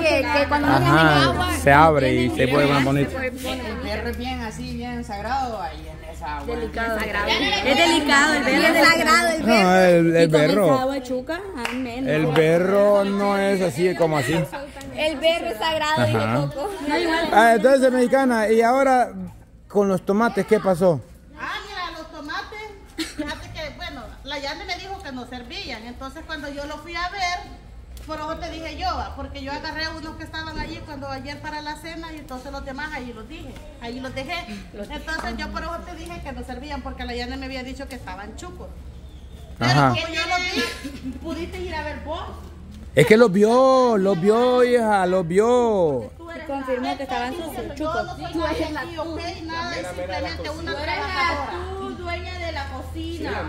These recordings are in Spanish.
que, que cuando no agua. se abre y se puede más bonito. El berro es bien así, bien sagrado ahí en esa agua. Delicado. Es delicado, el berro Es sagrado el. No, el, el Y menos. El berro no es así como así. El berro es sagrado, Ajá. dijo Coco. Ah, entonces, mexicana, y ahora con los tomates, ¿qué pasó? Ah, mira, los tomates, fíjate que, bueno, la Yane me dijo que no servían. Entonces, cuando yo lo fui a ver, por eso te dije yo, porque yo agarré unos que estaban allí cuando ayer para la cena y entonces los demás ahí los dije, ahí los dejé. Entonces, yo por eso te dije que no servían porque la Yane me había dicho que estaban chucos. Pero Ajá. como yo los vi, pudiste ir a ver vos. Es que los vio, los vio, hija, los vio. Tú eres Confirmó que estaban sucios, Yo chucos. no nadie aquí, ok, nada, es simplemente una trabajadora. Tú, dueña de la cocina. La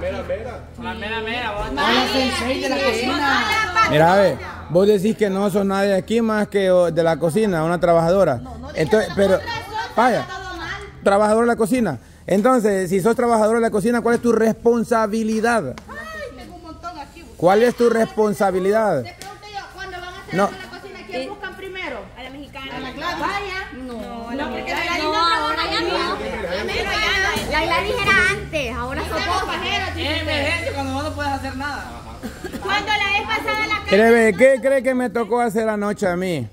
mera mera, vos. la sensei de la cocina. Mira, a ver, vos decís que no sos nadie aquí más que oh, de la cocina, una trabajadora. Entonces, pero, vaya, trabajadora de la cocina. Entonces, si sos trabajadora de la cocina, ¿cuál es tu responsabilidad? Tengo un montón aquí. ¿Cuál es tu responsabilidad? Te pregunté yo, ¿cuándo van a hacer No. la cocina? ¿Quién buscan primero? A la mexicana. Vaya. No, No, porque la Gladys no, ahora ya no. La Gladys era antes, ahora vos. Es emergencia cuando vos no puedes hacer nada. Cuando la vez pasada la Cree, ¿Qué cree que me tocó hacer anoche a mí?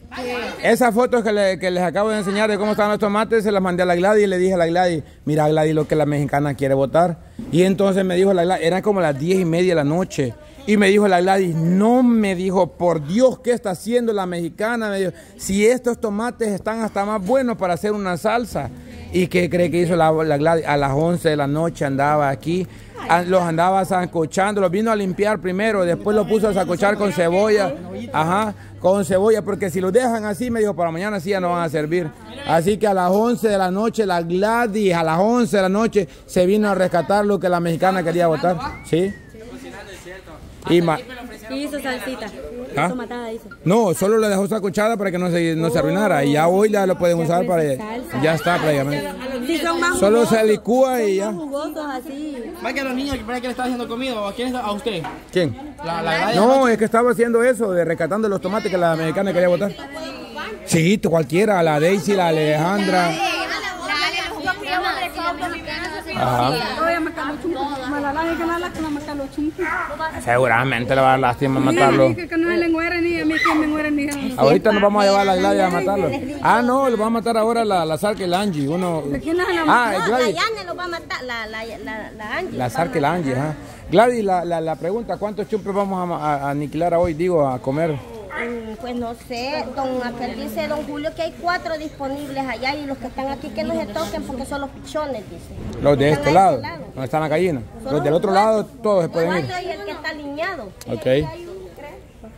Esas fotos que, le- que les acabo de enseñar de cómo estaban los tomates, se las mandé a la Gladys y le dije a la Gladys, mira Gladys lo que la mexicana quiere votar. Y entonces me dijo la Gladys, eran como las 10 y media de la noche. Y me dijo la Gladys, no me dijo, por Dios, ¿qué está haciendo la mexicana? Me dijo, si estos tomates están hasta más buenos para hacer una salsa. ¿Y qué cree que hizo la, la Gladys? A las 11 de la noche andaba aquí, a- los andaba sancochando, los vino a limpiar primero, después los puso a sancochar con cebolla, ajá, con cebolla, porque si los dejan así, me dijo, para mañana sí ya no van a servir. Así que a las 11 de la noche, la Gladys, a las 11 de la noche, se vino a rescatar lo que la mexicana quería votar, ¿sí? Y Y hizo salsita. ¿Ah? Hizo matada, hizo. no, solo le dejó sacochada para que no se, no se arruinara. Y ya hoy ya lo pueden usar para... Ya está prácticamente. Sí, son más Solo jugosos, se licúa y ya. jugosos así. Va que a los niños, ¿para qué le está haciendo comida? ¿O a quién? ¿A usted? ¿Quién? La, la. No, es que estaba haciendo eso, de rescatando los tomates que la mexicana quería botar. Sí, cualquiera, la Daisy, la Alejandra. Ajá. Seguramente le va a dar lástima matarlo. Que no se le muere ni a mí que me muere ni a Ahorita nos vamos a llevar a la Gladys a matarlo. Ah, no, lo va a matar ahora la, la Zarca y la Angie. Uno... Ah, No, la Gladys. Yane lo va a matar, la, la, la, la Angie. La Zarca y la Angie, ajá. Gladys, la, la, la pregunta, ¿cuántos chumpes vamos a, a- a aniquilar hoy, digo, a comer? Pues no sé, don aquel dice don Julio que hay cuatro disponibles allá y los que están aquí que no se toquen porque son los pichones, dice. Los de este a lado, lado. donde están las gallinas. Los del otro cuatro. lado, todos se pueden ir. Y el que está alineado. Ok.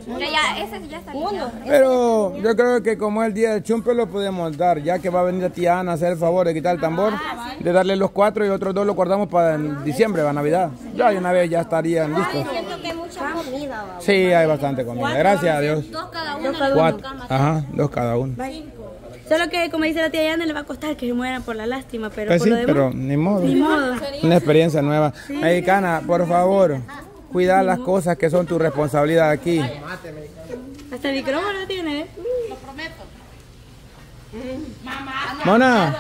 Que ya, ese ya está Uno. Pero yo creo que como es el día del chumpe lo podemos dar, ya que va a venir la tía Ana a hacer el favor de quitar el tambor, de darle los cuatro y otros dos los guardamos para en diciembre, para Navidad. Ya de una vez ya estarían listos. Siento que hay mucha comida. Sí, hay bastante comida. Gracias a Dios. Dos cada uno. Cuatro. Ajá, dos cada uno. Solo que, como dice la tía Yana, le va a costar que se mueran por la lástima, pero Pues por sí, lo demás, pero ni modo. ni modo. Una experiencia nueva. Mexicana, por favor, cuida las cosas que son tu responsabilidad aquí. Hasta el micrófono tiene, ¿eh? Mona,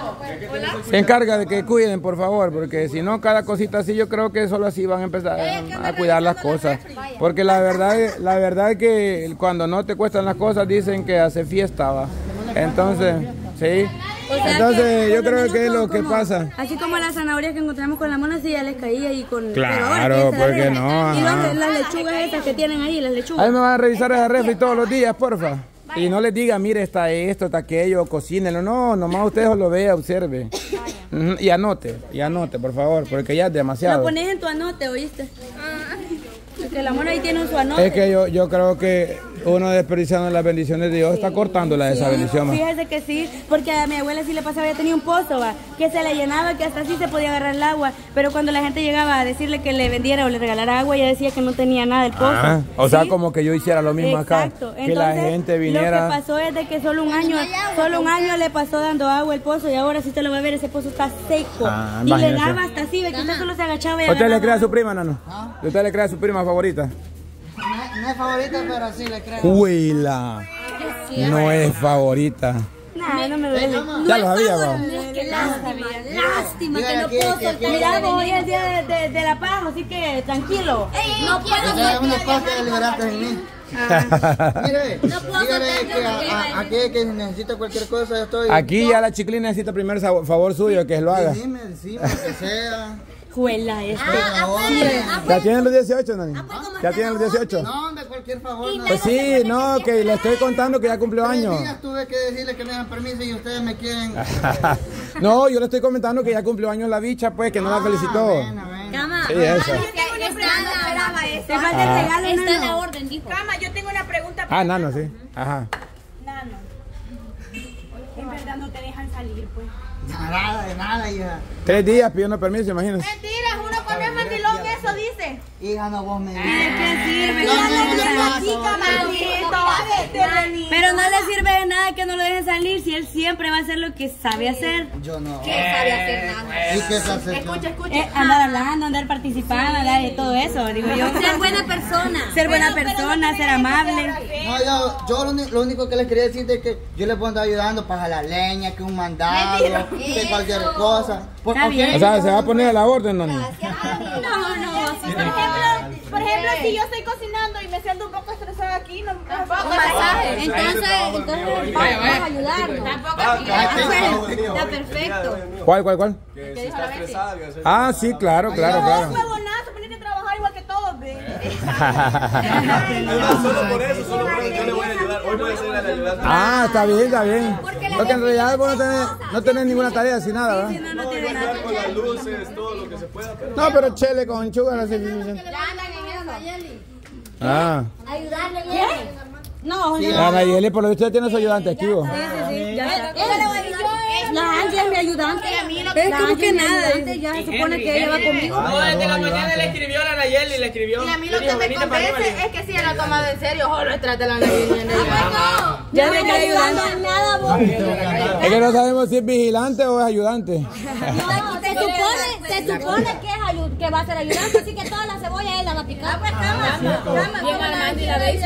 se encarga de que cuiden, por favor, porque si no, cada cosita así, yo creo que solo así van a empezar a cuidar las cosas. Porque la verdad, la verdad es que cuando no te cuestan las cosas, dicen que hace fiesta, va. Entonces, sí. sea Entonces, yo creo que es como- lo que pasa. Así como las zanahorias que encontramos con la mona, sí, ya les caía y con... Claro, pero ahora, ¿quién se las ¿por qué deja? no? Y Ajá. las lechugas esas que tienen ahí, las lechugas. Ahí me van a revisar esa refri todos los días, porfa. Y no les diga, mire, está esto, está aquello, cocínenlo. No, nomás usted lo vea, observe. Y anote, y anote, por favor, porque ya es Lo demasiado. pones en tu anote, ¿oíste? Porque la mona ahí tiene su anote. Es que yo, yo creo que uno desperdiciando las bendiciones de Dios está cortándola esa bendición. Fíjese que sí, porque a mi abuela sí le pasaba, ella tenía un pozo, va, que se le llenaba, que hasta así se podía agarrar el agua, pero cuando la gente llegaba a decirle que le vendiera o le regalara agua, ella decía que no tenía nada del pozo. Ah, o sea, ¿Sí? como que yo hiciera lo mismo Exacto. acá. Que la gente Lo que viniera. pasó es de que solo un año, solo un año le pasó dando agua al pozo y ahora si usted lo va a ver, ese pozo está seco. Ah, y le daba hasta así, ve que usted solo se agachaba y ¿Usted le cree a su prima, Nano? ¿Usted le cree a su prima favorita? No, no es favorita, pero sí le creo. Huila. no es favorita. No, no me duele. Ya lo sabía, vos. Qué lástima, lástima, que no puedo soltar. Mira, hoy es el día de, de- de la paz, así que tranquilo. No puedo es una soltar. cosa que liberaste en mí. Mire, No puedo dígale soltar, que a- a- aquí que necesita cualquier cosa, yo estoy. Aquí ya la chiclina necesita primer sa- favor suyo, que lo haga. Dime, dime, que sea. Juela, este. Ah, pues, ah, ¿Ya tienen los 18, Nani? pues, como ¿Ya tienen los la 18? No, hombre, cualquier favor. No. Pues sí, no, que le estoy contando que ya cumplió años. días tuve que decirle que me dan permiso y ustedes me quieren. No, yo le estoy comentando que ya cumplió años la bicha, pues, que no la felicitó. Bueno, bueno. Cama. Sí, eso. Te falta el regalo, Está en la orden, dijo. Cama, yo tengo una pregunta. Ah, nano, sí. Ajá. Nano. En verdad no te dejan salir, pues. Nada, de nada, hija. Tres días pidiendo permiso, imagínense. Mentiras, uno mandilón, eso dice. Hija, no vos me ¿De qué sirve? No, no, no, no, Chica, maldito. Pero no le sirve de nada que no lo dejen salir si él siempre va a hacer lo que sabe hacer. Yo no. ¿Qué sabe hacer nada? Escucha, escucha. Eh, andar hablando, andar participando, andar de todo eso, digo yo. Ser buena persona. Ser buena persona, ser amable. No, yo, yo lo, único que les quería decir es que yo les puedo andar ayudando para la leña, que un mandado, que cualquier cosa. Por, Está ¿ok? bien. O sea, se va a poner a la orden, Nani. No, no, así Por ejemplo, por ejemplo, si yo estoy cocinando y me siento un poco estresada aquí, no me Un masaje. Entonces, entonces vas a ayudar. Está perfecto. ¿Cuál, cuál, cuál? Ah, sí, claro, claro, claro. huevonazo, ponete a trabajar igual que todos, ve. Solo por eso, solo por eso yo le voy a ayudar. Hoy voy a ser el ayudante. Ah, está bien, está bien. Porque en realidad vos no tenés, no tenés ninguna tarea así nada, ¿verdad? No, no No, tiene nada. con las luces, todo lo que se pueda. Pero No, pero chele con chuga así. Ah. Ayudarle, Yeli. No, La Nayeli, por lo visto, ya tiene su ayudante aquí, vos. La Angie es mi ayudante. Es como que nada. Ya se supone que ella va conmigo. No, desde la mañana le escribió a la Nayeli, le escribió. Y a mí lo que me "Venite para arriba, convence es que si ella lo ha tomado en serio, solo trata la nariz. Ya me está ayudando. nada, vos. Es que no sabemos si es vigilante o es ayudante. No, se supone, se supone que, es que va a ser ayudante, así que toda la cebolla él la va a picar. pues, cama, cama, como la Armando y la quiera, Daisy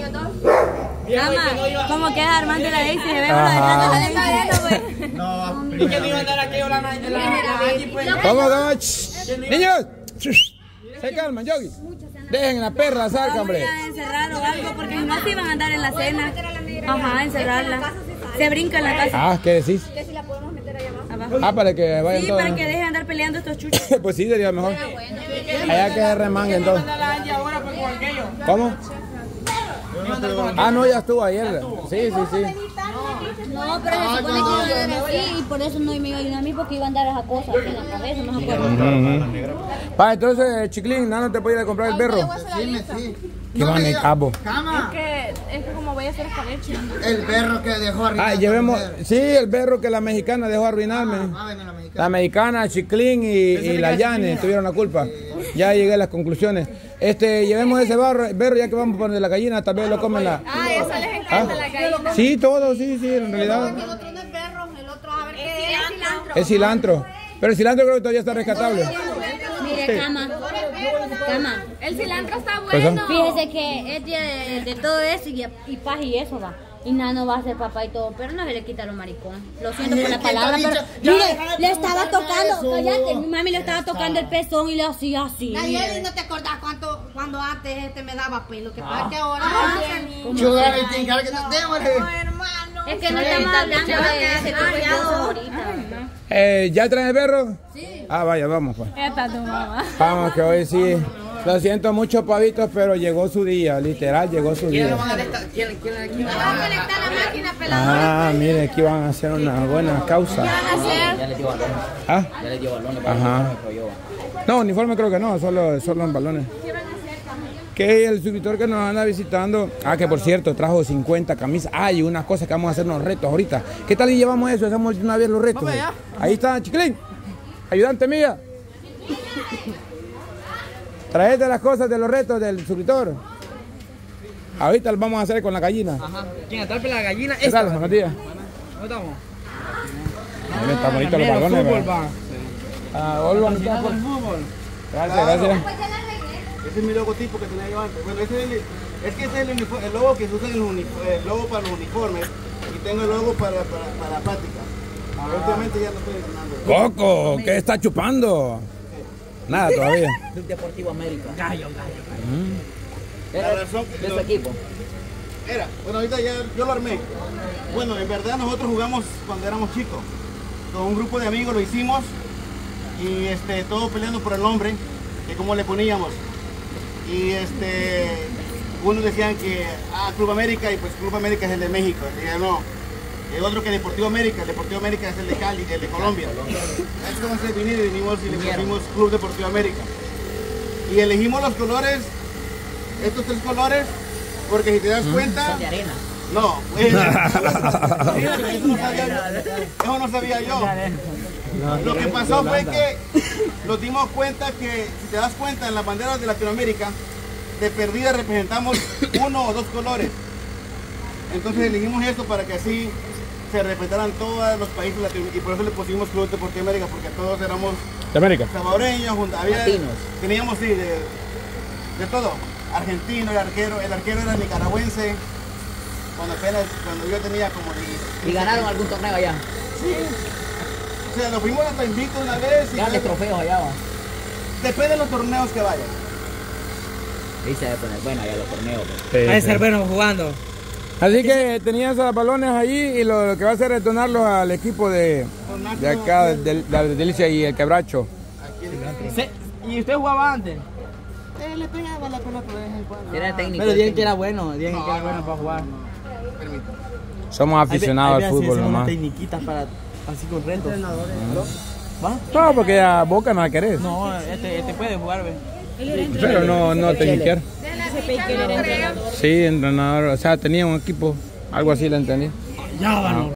yo lo- soy la Yeli, pásemela a mí, que se queden ellos dos. Cama, como queda Armando la Daisy, se ve la Daisy. No, ¿Y que me iba a andar aquí o la? La pues. ¿Cómo, cómo? Niños, se calman, Yogi. Dejen la perra, saca, hombre. a encerrar o algo, porque si no se iban a andar en la cena. Ajá, encerrarla. Se brinca en la casa. Ah, ¿qué decís? Abajo. Ah, para que vayan Sí, todos. para que dejen de andar peleando estos chuchos. Pues sí, sería mejor. Allá que se remanguen todos. La pues. ¿Cómo? Ah, no, ya estuvo ayer. Sí, sí, sí. No, pero se supone que iba a andar así y por eso no me iba a ayudar a mí porque iba a andar esa cosa en la cabeza, no se acuerda. Pa, entonces, Chiclín, ¿no te puede ir a comprar el berro? dime, sí. ¿Qué van de cabo? Cama, Que, es que como voy a hacer el perro que dejó arriba. Ah, llevemos. Sí, el berro que la mexicana dejó arruinarme. Ah, bueno, la mexicana. La mexicana, Chiclín y, y la Yane tuvieron la culpa. Ya llegué a las conclusiones. Este, llevemos ese barro, berro ya que vamos por donde la gallina, tal vez lo comen la. Ah, eso les encanta ¿Ah? la gallina. Sí, todo, sí, sí, en realidad. El otro no es perro, el otro a ver qué es. Es cilantro. Pero el cilantro creo que todavía está rescatable. Mire, cama, cama. El cilantro está bueno. Fíjese que es día de, de todo eso y, y paz y eso va. Y Nano va a ser papá y todo, pero no se le quita lo maricón. Lo siento por la Ay, palabra, esta pero ya mire, le estaba tocando, eso. cállate, mi mami le estaba tocando el pezón y le hacía así. Nayeli, ¿no te acordás cuánto, cuando antes este me daba pelo? Que pasa que ahora... Sugar y tincar que no démosle. hermano. Es que no estamos hablando de ese tipo de cosas ahorita. Eh, ¿Ya traen el berro? Sí. Ah, vaya, vamos pues. Ya está tu mamá. Vamos, que hoy sí. Lo siento mucho, pavitos, pero llegó su día, literal, llegó su ¿Quién día. lo van a conectar? ¿Quién, quién, quién? Va a conectar la máquina peladora. Ah, mire, aquí van a hacer una buena causa. ¿Ah? Ya le dio balones. Ajá. No, uniforme creo que no, solo, solo en balones. Que el suscriptor que nos anda visitando, ah, que por cierto, trajo 50 camisas. Ah, y una cosa que vamos a hacer unos retos ahorita. ¿Qué tal y llevamos eso? Hacemos una vez los retos. Ahí está, chiquilín. Ayudante mía. Traete las cosas de los retos del suscriptor. Ahorita los vamos a hacer con la gallina. Ajá. ¿Quién atrape la gallina? ¿Qué tal? Buenos días. ¿Cómo estamos? Miren, están bonitos los balones. fútbol, va. Ah, hola, ¿cómo estás? fútbol. Gracias, gracias. Ese es mi logotipo que tenía yo antes. Bueno, ese es el Es que este es el, uniforme, el logo que se usa en el, uniforme, el logo para los uniformes y tengo el logo para, para, para la práctica. Últimamente ya no estoy entrenando. Coco, ¿qué está chupando? Nada todavía. Club Deportivo América. Gallo, gallo. La razón que- de su equipo. Era, bueno, ahorita ya yo lo armé. Bueno, en verdad nosotros jugamos cuando éramos chicos. Con un grupo de amigos lo hicimos y este, todos peleando por el nombre, que cómo le poníamos. Y este, unos decían que, ah, Club América, y pues Club América es el de México. Y no. El otro que Deportivo América, el Deportivo América es el de Cali, el de Colombia. Se vinimos y vinimos y le pusimos Club Deportivo América. Y elegimos los colores, estos tres colores, porque si te das cuenta... Son de arena. No, pues, eso, no sabía. Eso no sabía yo. Lo que pasó fue que nos dimos cuenta que, si te das cuenta, en las banderas de Latinoamérica, de perdida representamos uno o dos colores. Entonces elegimos esto para que así se respetaran todos los países latinoamericanos. Y por eso le pusimos Club Deportivo América, porque todos éramos De América. salvadoreños, había, Latinos. teníamos sí, de, de todo. Argentino, el arquero, el arquero era nicaragüense. Cuando apenas, cuando yo tenía como Y ganaron algún torneo allá. O sea, nos fuimos hasta invicto una vez y Grandes trofeos allá. va. depende de los torneos que vayan. Ahí se debe poner bueno allá los torneos. pues. Sí, Hay que sí. ser bueno jugando. Así que tenían esos balones allí y lo, lo que va a hacer es donarlos al equipo de, de acá, de, de la Delicia y el Quebracho. ¿Y usted jugaba antes? Eh, le pegaba la pelota de vez en cuando. Era técnico. Pero digan que era bueno, digan que era bueno para jugar. Somos aficionados al fútbol nomás. tecniquitas para así con retos. ¿Va? No, porque a Boca no la querés. No, este, este puede jugar, ve. Pero no, no tecniquear. Era entrenador. Sí, entrenador. O sea, tenía un equipo. Algo así le entendí. Ya, bueno.